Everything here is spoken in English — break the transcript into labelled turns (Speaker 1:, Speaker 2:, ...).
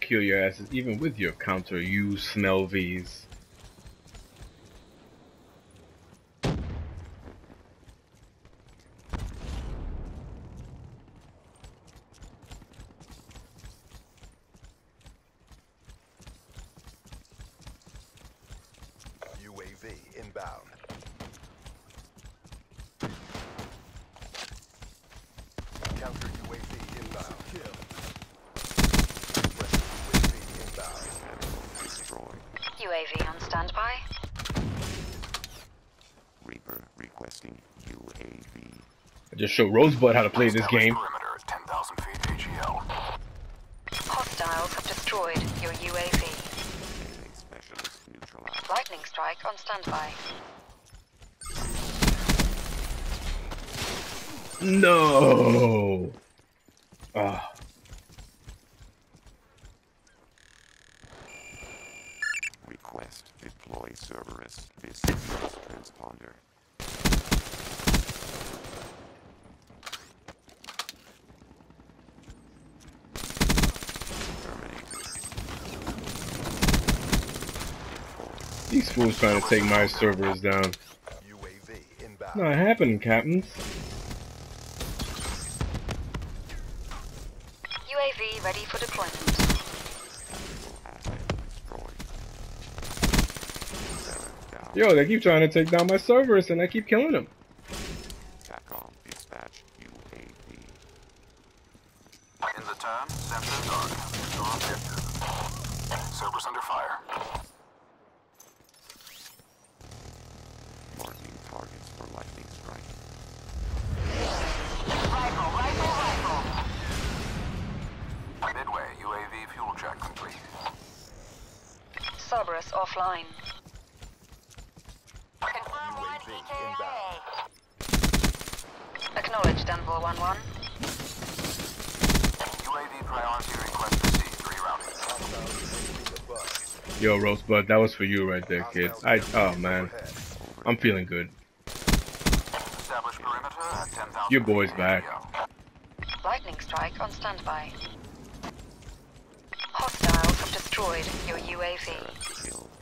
Speaker 1: kill your asses even with your counter, you smell
Speaker 2: inbound. Counter UAV inbound. Friendly UAV inbound.
Speaker 3: Destroyed.
Speaker 4: UAV on standby.
Speaker 3: Reaper requesting UAV.
Speaker 1: I just show Rosebud how to play this game.
Speaker 2: Perimeter at 10,000 feet AGL.
Speaker 4: Hostiles have destroyed your UAV.
Speaker 3: Melee specialist neutralized.
Speaker 4: Lightning strike on standby.
Speaker 1: No. Ah.
Speaker 3: Request deploy Cerberus. This is transponder.
Speaker 1: These fools trying to take my servers down.
Speaker 2: UAV inbound.
Speaker 1: Not happening, captains.
Speaker 4: UAV ready for deployment.
Speaker 3: Tactical asset destroyed. Seven down.
Speaker 1: Yo, they keep trying to take down my servers and I keep killing them.
Speaker 3: TACOM dispatch UAV.
Speaker 2: In the turn, sensors are your objective. Cerberus under fire.
Speaker 3: Marking targets for lightning strike. Rifle, rifle, rifle!
Speaker 2: Midway, UAV fuel check complete.
Speaker 4: Cerberus offline.
Speaker 2: UAV inbound.
Speaker 4: Acknowledged, Denville 1-1.
Speaker 2: UAV priority request received. Rerouting.
Speaker 1: Yo, Rosebud, that was for you right there, kid. I oh man, I'm feeling good.
Speaker 2: Establish perimeter at 10,000
Speaker 1: Your boy's back.
Speaker 4: Lightning strike on standby. Hostiles have destroyed your UAV.